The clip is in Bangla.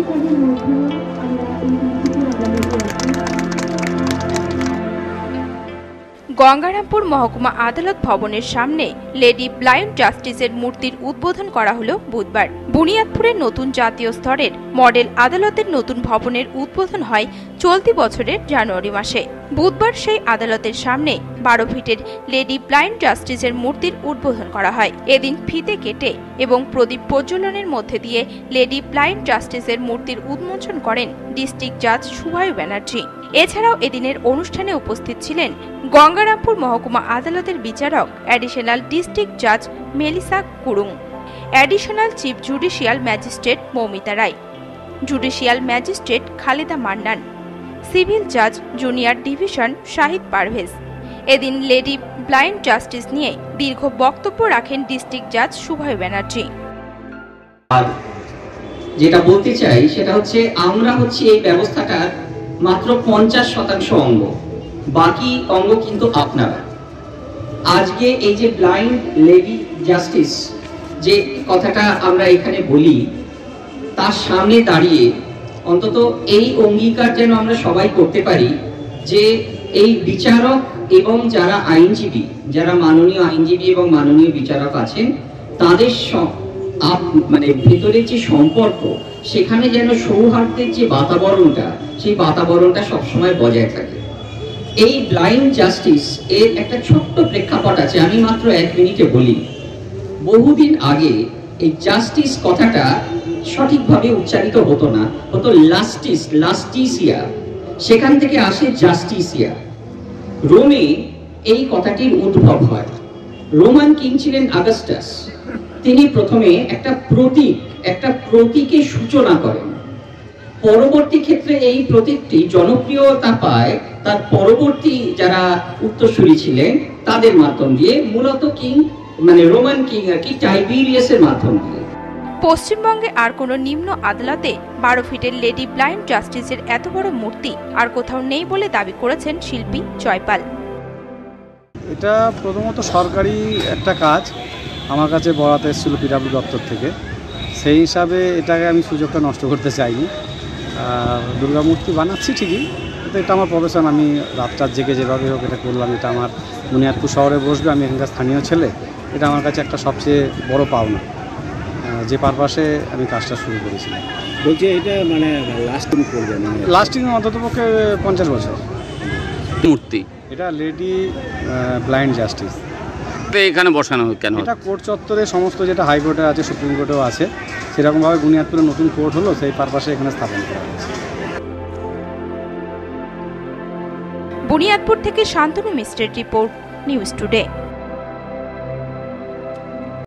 কাজের মধ্যে গঙ্গারামপুর মহকুমা আদালত ভবনের সামনে লেডি ব্লাইন্ড জাস্টিসের মূর্তির উদ্বোধন করা হলো বুধবার। বুনিয়াদপুরের নতুন জাতীয় স্তরের মডেল আদালতের নতুন ভবনের উদ্বোধন হয় চলতি বছরের জানুয়ারি মাসে। বুধবার সেই আদালতের সামনে বারো ফিটের লেডি ব্লাইন্ড জাস্টিসের মূর্তির উদ্বোধন করা হয়। এদিন ফিতে কেটে এবং প্রদীপ প্রজ্বলনের মধ্যে দিয়ে লেডি ব্লাইন্ড জাস্টিসের মূর্তির উন্মোচন করেন ডিস্ট্রিক্ট জাজ সুভায় ব্যানার্জি। এছাড়াও এদিনের অনুষ্ঠানে উপস্থিত ছিলেন গঙ্গারামপুর মহকুমা আদালতের বিচারক অ্যাডিশনাল ডিস্ট্রিক্ট জাজ Melissa Kurung additional chief judicial magistrate Moumita রায় judicial magistrate Khaleda Mannan civil জাজ জুনিয়র ডিভিশন শাহিদ পারভেজ। এদিন লেডি ব্লাইন্ড জাস্টিস নিয়ে দীর্ঘ বক্তব্য রাখেন ডিস্ট্রিক্ট জাজ সুভয় ব্যানার্জি। যেটা বলতে চাই সেটা হচ্ছে আমরা হচ্ছে এই ব্যবস্থাটার মাত্র পঞ্চাশ শতাংশ অঙ্গ। বাকি অঙ্গ কিন্তু আপনারা। আজকে এই যে ব্লাইন্ড লেডি জাস্টিস, যে কথাটা আমরা এখানে বলি, তার সামনে দাঁড়িয়ে অন্তত এই অঙ্গীকার যেন আমরা সবাই করতে পারি, যে এই বিচারক এবং যারা আইনজীবী, যারা মাননীয় আইনজীবী এবং মাননীয় বিচারক আছেন, তাদের মানে ভেতরে যে সম্পর্ক, সেখানে যেন সৌহার্দ্যের যে বাতাবরণটা, সেই বাতাবরণটা সবসময় বজায় থাকে। এই ব্লাইন্ড জাস্টিস এর একটা ছোট্ট প্রেক্ষাপট আছে, আমি মাত্র এক মিনিটে বলি। বহুদিন আগে এই জাস্টিস কথাটা সঠিকভাবে উচ্চারিত হতো না, হতো লাস্টিস লাস্টিসিয়া সেখান থেকে আসে জাস্টিসিয়া রোমে এই কথাটির উদ্ভব হয়। রোমান কিং ছিলেন আগস্টাস। তিনি প্রথমে একটা প্রতীক একটা প্রতীকের সূচনা করেন। পরবর্তী ক্ষেত্রে এই প্রতীকটি জনপ্রিয়তা পায়। তার পরবর্তী যারা উত্তরসূরি ছিলেন তাদের মাধ্যম দিয়ে মূলত কিং মানে রোমান কিং আর কি টাইবেরিয়াসের মাধ্যম দিয়ে। পশ্চিমবঙ্গে আর কোনো নিম্ন আদালতে বারো ফিটের লেডি ব্লাইন্ড জাস্টিসের এত বড় মূর্তি আর কোথাও নেই বলে দাবি করেছেন শিল্পী জয়পাল। এটা প্রথমত সরকারি একটা কাজ। আমার কাছে বরাতে এসেছিল পিডাব্লিউ দপ্তর থেকে। সেই হিসাবে এটাকে আমি সুযোগটা নষ্ট করতে চাইনি। দুর্গা মূর্তি বানাচ্ছি ঠিকই কিন্তু এটা আমার প্রফেশন আমি রাতটার জেগে যেভাবে হোক এটা করলাম এটা আমার বুনিয়াদপুর শহরে বসবে আমি এখানকার স্থানীয় ছেলে এটা আমার কাছে একটা সবচেয়ে বড় পাওনা। যে পারপাসে আমি কাজটা শুরু করেছিলাম। বলছি এটা মানে লাস্টিং করবে লাস্টিং অন্তত পক্ষে পঞ্চাশ বছর। মূর্তি। এটা লেডি ব্লাইন্ড জাস্টিস তো এখানে বসানো হোক কেন? এটা কোর্ট চত্বরে সমস্ত যেটা হাইকোর্টে আছে সুপ্রিম কোর্টেও আছে সেরকমভাবে বুনিয়াদপুরে নতুন কোর্ট হলো সেই পারপাসে এখানে স্থাপন করা হয়েছে। বুনিয়াদপুর থেকে শান্তনু মিস্ত্রের রিপোর্ট নিউজ টুডে।